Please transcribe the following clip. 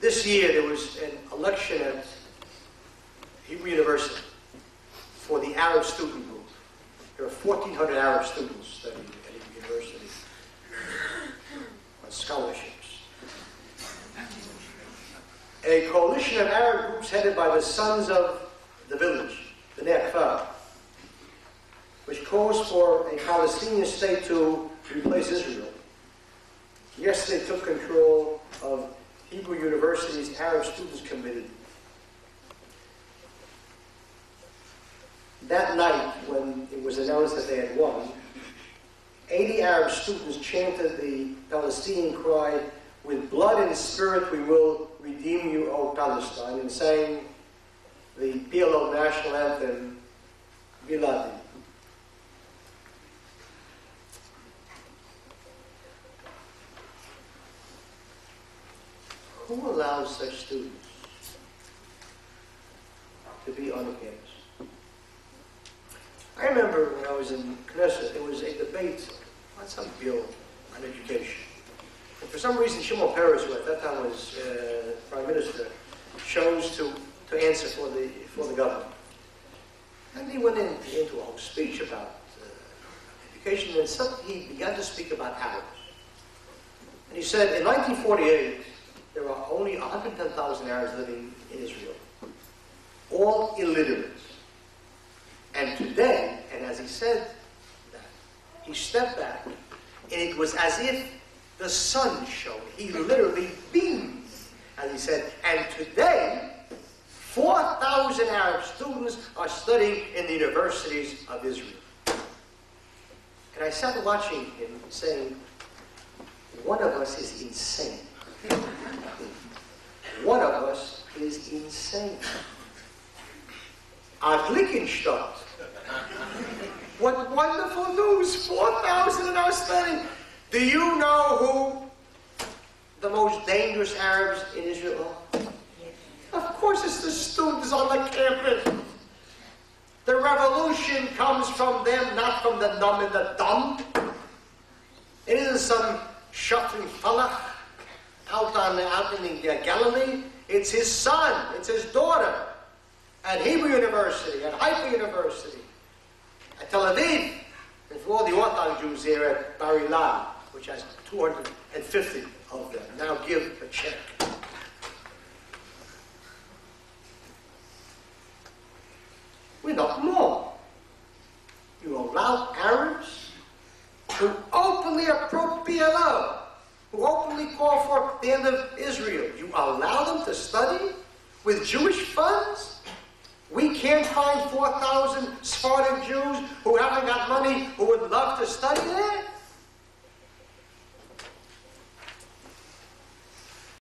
This year, there was an election at Hebrew University for the Arab student group. There are 1,400 Arab students studying at Hebrew University on scholarships. A coalition of Arab groups headed by the sons of the village, the Nekfar, which calls for a Palestinian state to replace Israel. Yesterday took control of Hebrew University's Arab Students Committee. That night, when it was announced that they had won, 80 Arab students chanted the Palestinian cry, with blood and spirit we will redeem you, O Palestine, and sang the PLO national anthem, Biladi. Who allows such students to be on the campus? I remember when I was in Knesset, there was a debate on some bill on education. And for some reason, Shimon Peres, who at that time was uh, prime minister, chose to, to answer for the, for the government. And he went in, into a whole speech about uh, education, and suddenly he began to speak about Arabs. And he said, in 1948, there are only 110,000 Arabs living in Israel, all illiterate. And today, and as he said that, he stepped back, and it was as if the sun shone. He literally beamed, as he said. And today, 4,000 Arab students are studying in the universities of Israel. And I sat watching him saying, one of us is insane. One of us is insane. Adlickenstadt. What wonderful news! 4,000 in our study. Do you know who the most dangerous Arabs in Israel are? Of course, it's the students on the campus. The revolution comes from them, not from the numb and the dumb. It isn't some shuffling falach out on in the Galilee. It's his son. It's his daughter at Hebrew University, at Haifa University, at Tel Aviv, and for all the Orthodox Jews here at Bar Ilan, which has 250 of them. Now give a check. We not more. You allow Arabs who openly appropriate PLO, openly call for the end of Israel. You allow them to study with Jewish funds? We can't find 4,000 Sephardic Jews who haven't got money who would love to study there?